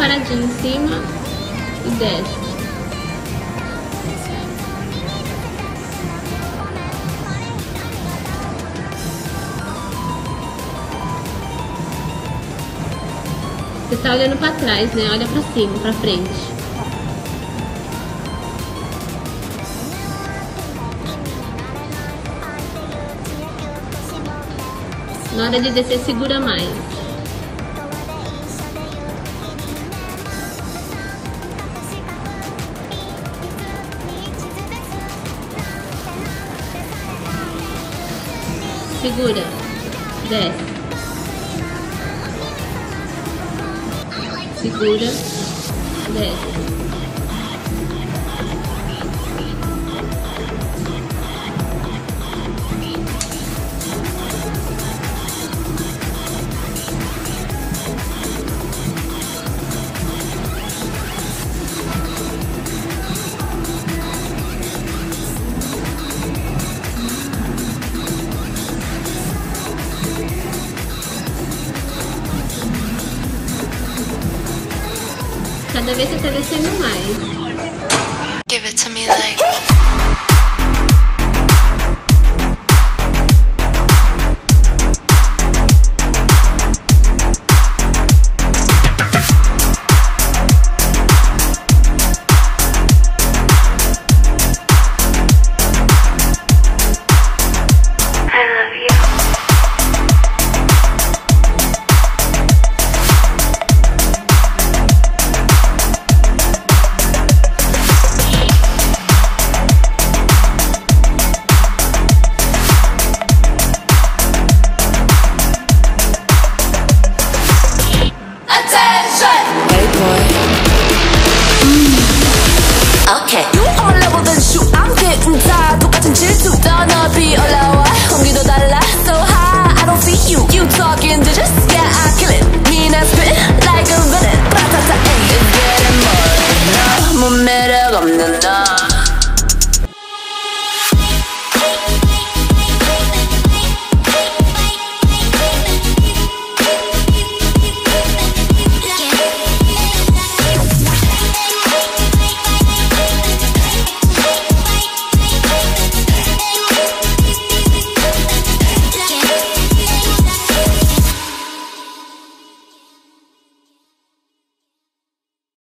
Paradinha em cima e desce. Você tá olhando pra trás, né? Olha pra cima, pra frente. Na hora de descer, segura mais. Segura. Desce. Segura. Desce. Cada vez tá descendo mais. Give it to me like. 없는 나